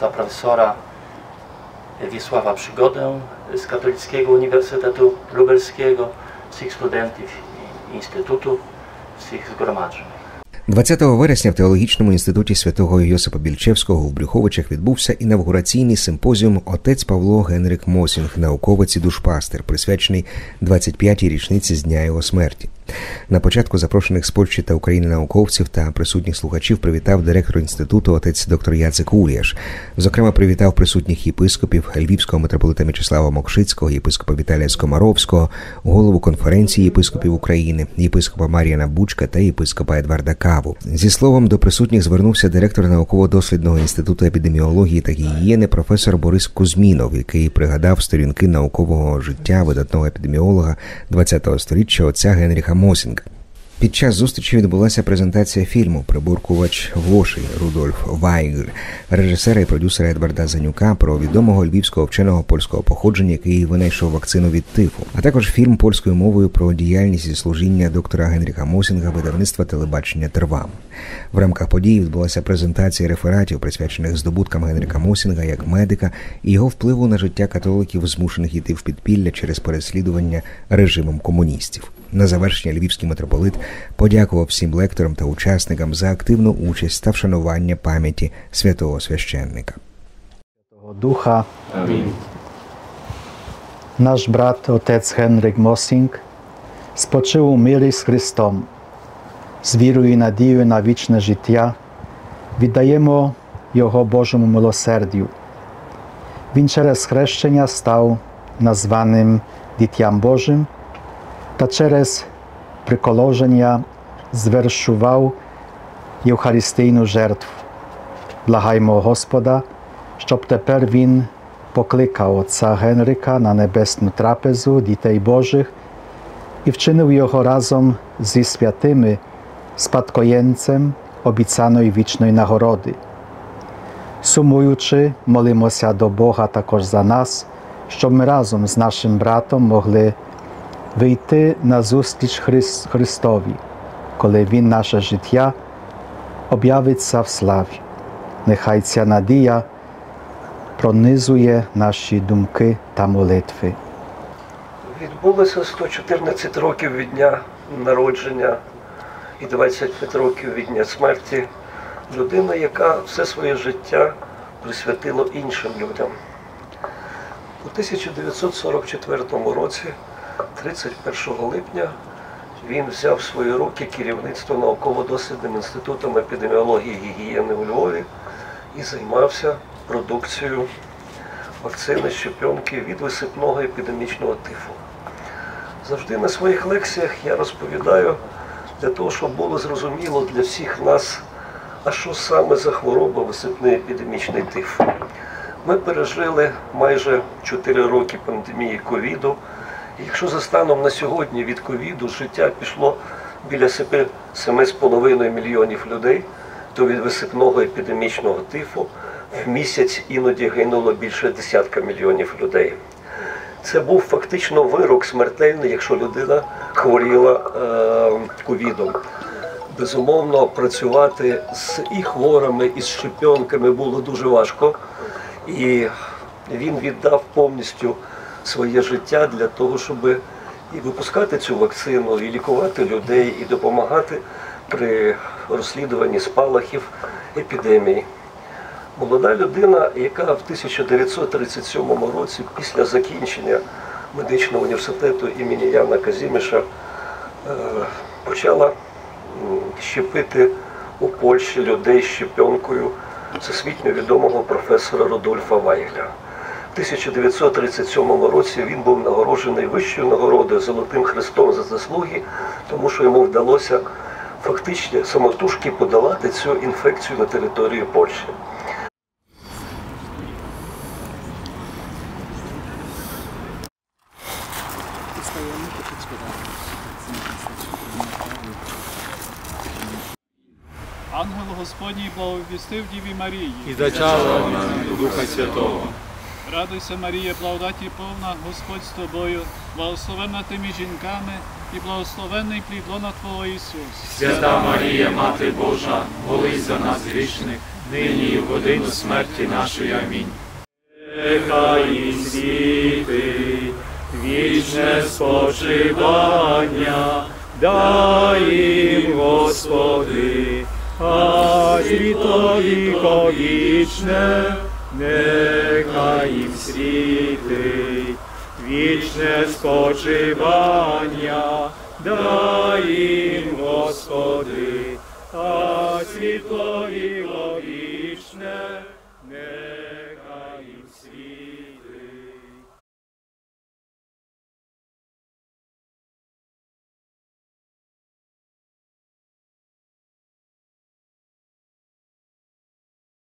co profesora Wiesława Przygodę z Katolickiego Uniwersytetu Lubelskiego, всіх студентів інституту, всіх згромаджених. 20 вересня в теологічному інституті святого Йосипа Більчевського в Брюховичах відбувся інавгураційний симпозіум Отець Павло Генрик Мосінг, науковець і душпастер, присвячений 25-й річниці з дня його смерті. На початку запрошених з Польщі та України науковців та присутніх слухачів привітав директор інституту отець доктор Яцек Уліяш. Зокрема, привітав присутніх єпископів Львівського митрополита Мічеслава Мокшицького, єпископа Віталія Скомаровського, голову конференції єпископів України, єпископа Мар'яна Бучка та єпископа Едварда Каву. Зі словом до присутніх звернувся директор науково-дослідного інституту епідеміології та гігієни професор Борис Кузьмінов, який пригадав сторінки наукового життя видатного епідеміолога ХХ століття отця Генріха Мосінга. Під час зустрічі відбулася презентація фільму Прибуркувач вошей Рудольф Вайгр, режисера і продюсера Едварда Занюка про відомого львівського вченого польського походження, який винайшов вакцину від тифу, а також фільм польською мовою про діяльність і служіння доктора Генріха Мосінга видавництва телебачення Тервам. В рамках події відбулася презентація рефератів, присвячених здобуткам Генріка Мосінга як медика і його впливу на життя католиків, змушених йти в підпілля через переслідування режимом комуністів. На завершення львівський митрополит подякував всім лекторам та учасникам за активну участь та вшанування пам'яті святого священника. Духа Амінь. наш брат отець Генрик Мосінг спочив у мирі з Христом, з вірою і надією на вічне життя, віддаємо Його Божому милосердю. Він через хрещення став названим Дітям Божим та через приколоження звершував Євхаристійну жертву. Благаймо Господа, щоб тепер Він покликав отця Генрика на небесну трапезу дітей Божих і вчинив його разом зі святими спадкоємцем обіцяної вічної нагороди. Сумуючи, молимося до Бога також за нас, щоб ми разом з нашим братом могли вийти на зустріч Хрис- Христові, коли Він наше життя об'явиться в славі. Нехай ця надія пронизує наші думки та молитви. Відбулося 114 років від дня народження і 25 років від дня смерті людина, яка все своє життя присвятила іншим людям. У 1944 році, 31 липня, він взяв в свої руки керівництво науково-дослідним інститутом епідеміології і гігієни у Львові і займався продукцією вакцини щепенки від висипного епідемічного тифу. Завжди на своїх лекціях я розповідаю для того, щоб було зрозуміло для всіх нас, а що саме за хвороба висипний епідемічний тиф. Ми пережили майже 4 роки пандемії ковіду. Якщо за станом на сьогодні від ковіду життя пішло біля 7,5 мільйонів людей, то від висипного епідемічного тифу в місяць іноді гинуло більше десятка мільйонів людей. Це був фактично вирок смертельний, якщо людина хворіла е, ковідом. Безумовно, працювати з і хворими, і з щепенками було дуже важко. І він віддав повністю своє життя для того, щоб і випускати цю вакцину, і лікувати людей, і допомагати при розслідуванні спалахів епідемії. Молода людина, яка в 1937 році, після закінчення медичного університету імені Яна Казіміша, е, почала щепити у Польщі людей щепенкою всесвітньо відомого професора Рудольфа Вайгля. В 1937 році він був нагороджений вищою нагородою Золотим Хрестом за заслуги, тому що йому вдалося фактично самотужки подолати цю інфекцію на території Польщі. Ангел Господній благовістив Діві Марії. і зачала вона Духа Святого. Радуйся, Марія, благодаті повна, Господь з тобою, благословенна ти між жінками і благословенний плід лона Твого Ісус. Свята Марія, Мати Божа, молись за нас грішних, нині і в годину смерті нашої. Амінь. Нехай їм світить вічне спочивання, дай їм, Господи, а світло віковічне, нехай світить вічне спочивання, дай їм, Господи, а світло віковічне.